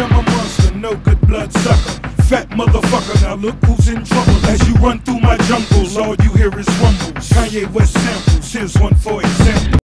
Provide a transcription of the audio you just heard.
I'm a monster, no good blood sucker. Fat motherfucker, now look who's in trouble. As you run through my jungles, all you hear is rumbles. Kanye West samples, here's one for example.